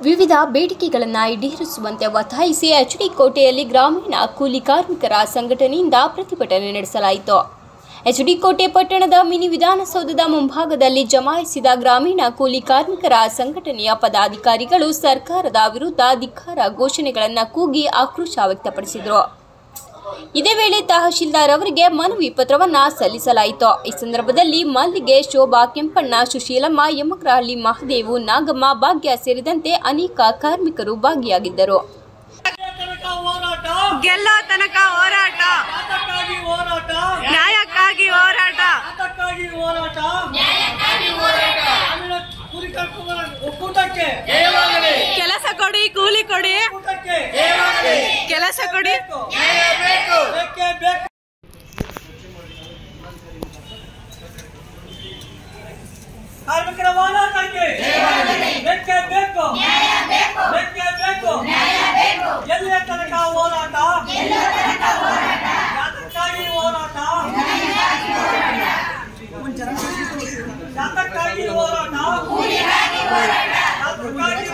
ವಿವಿಧ ಬೇಡಿಕೆಗಳನ್ನು ಈಡೇರಿಸುವಂತೆ ಒತ್ತಾಯಿಸಿ ಎಚ್ಡಿ ಕೋಟೆಯಲ್ಲಿ ಗ್ರಾಮೀಣ ಕೂಲಿ ಕಾರ್ಮಿಕರ ಸಂಘಟನೆಯಿಂದ ಪ್ರತಿಭಟನೆ ನಡೆಸಲಾಯಿತು. ಎಚ್ಡಿ ಕೋಟೆ ಪಟ್ಟಣದ ಮಿನಿ ವಿಧಾನಸೌಧದ ಮುಂಭಾಗದಲ್ಲಿ ಜಮಾಯಿಸಿದ ಗ್ರಾಮೀಣ ಕೂಲಿ ಕಾರ್ಮಿಕರ ಸಂಘಟನೆಯ ಪದಾಧಿಕಾರಿಗಳು ಸರ್ಕಾರದ ವಿರುದ್ಧ ಧಿಕ್ಕಾರ ಘೋಷಣೆಗಳನ್ನು ಕೂಗಿ ಆಕ್ರೋಶ ವ್ಯಕ್ತಪಡಿಸಿದರು. ಇದೇ ವೇಳೆ ತಹಶೀಲ್ದಾರ್ ಅವರಿಗೆ ಮನವಿ ಪತ್ರವನ್ನ ಸಲ್ಲಿಸಲಾಯಿತು. ಈ ಸಂದರ್ಭದಲ್ಲಿ ಮಲ್ಲಿಗೆ ಶೋಭಾ ಕೆಂಪಣ್ಣ ಸುಶೀಲಮ್ಮ ಯಮಕ್ರಹಳ್ಳಿ ಮಹದೇವು ನಾಗಮ್ಮ ಭಾಗ್ಯ ಸೇರಿದಂತೆ ಅನೇಕ ಕಾರ್ಮಿಕರು ಭಾಗಿಯಾಗಿದ್ದರು. ತನಕ ಹೋರಾಟ. ನ್ಯಾಯಕ್ಕಾಗಿ ಹೋರಾಟ. ಕೆಲಸ ಕೊಡಿ ಕೂಲಿ ಕೊಡಿ. ಕೆಲಸ ಕೊಡಿ. ಬೇಕು ಬೇಕೇ ಬೇಕು ಕಾರ್ಮಿಕರ ಹೋರಾಟಕ್ಕೆ ಬೆಕ್ಕೆ ಬೇಕು ಬೆಕ್ಕೆ ಬೇಕು ಎಲ್ಲಿಯ ತನಕ ಹೋರಾಟ. ಯಾತಕ್ಕಾಗಿ ಹೋರಾಟ. ಯಾತಕ್ಕಾಗಿ ಹೋರಾಟ? ಯಾತಕ್ಕಾಗಿ ಹೋರಾಟ